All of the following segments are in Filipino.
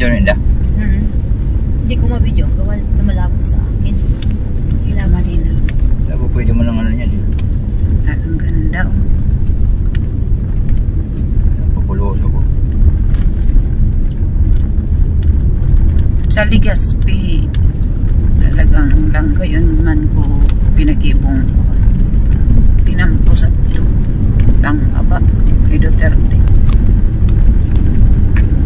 Rin da. Hmm. Hindi ko mabidyo. Gawa tumalabog sa akin. Kailangan Malina. Labo pwede mo lang ano yan. Ah, ang ganda. oh. Papuloso ko. Sa Ligaspi, talagang lang gayon man ko pinag-ibong. Tinampo sa ito. Lang aba, kay Duterte.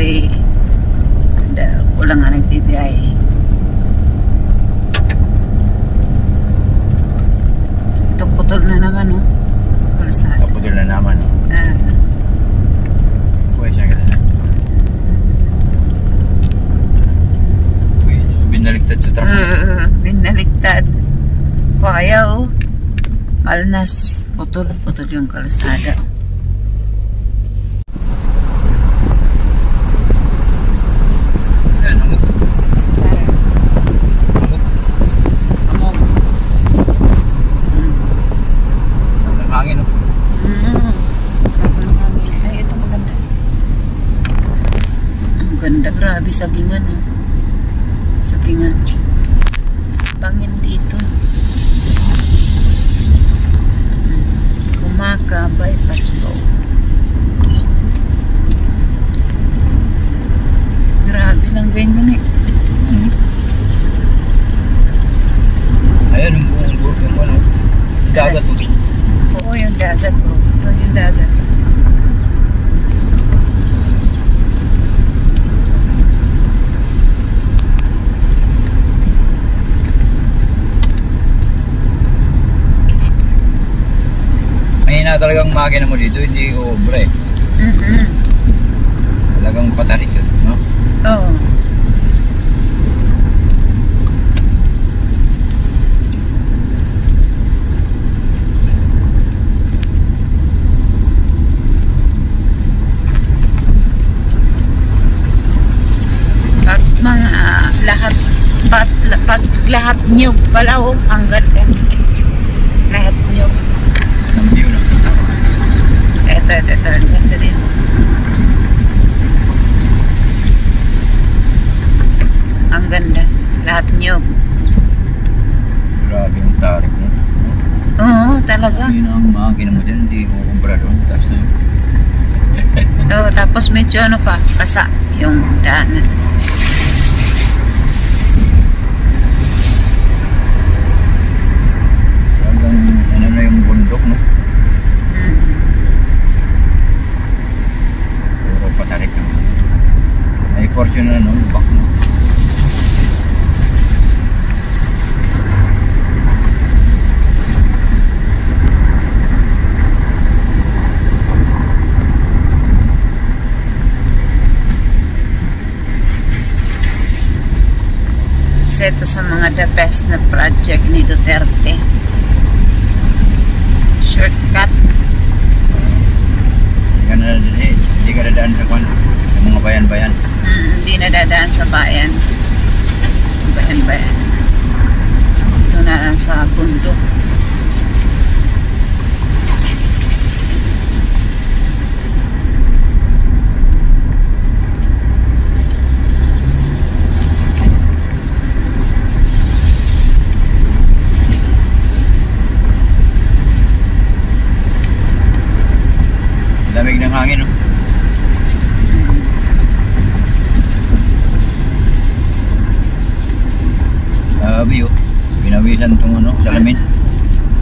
baga diri da, wala nga. Ito putol na naman oh. Kalsada. kaputol na naman. Ah. Uy, binaligtad sa truck. uh, binaliktad. Kaya oh. Malnas. Putol, putol yung kalsada. Yan, amok. Amok. Amok. Ang hangin, oh. Mm. Ay, ito maganda. Ang ganda, grabe sagingan. Oh. Sagingan. Bangin dito. Kumaka bypass road. Grabe lang ganyan eh. Mm. Ayan, yung buong buong yung ano. Dagat. Oo, yung dagat. Ito yung dagat. Mahina talagang makina mo dito, hindi obra eh. Mm-mm. Talagang patarik yun, no? Oo. Mga lahat pag, pag lahat nyo pala oh, ang ganda. Lahat nyo. Ang view na. Eto. Ang ganda din. Ang ganda. Lahat nyo. Grabe yung tarik mo. Oo, talaga. Yun ang makina mo dyan, hindi kukumpra doon. Tapos na yun. Oo, tapos medyo ano pa, kasa yung daanan. Talagang ano na yung bundok, no? Mm. Puro patarik. no? May portion na, no? Back, no? Isa ito sa mga the best na project ni Duterte. Shortcut. Hindi ka na, hindi, ka dadaan sa kwan. Mga bayan-bayan. Mm, hindi na dadaan sa bayan. Bayan-bayan. Ito na sa bundok.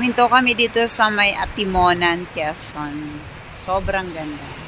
Kuminto kami dito sa may Atimonan, Quezon. Sobrang ganda.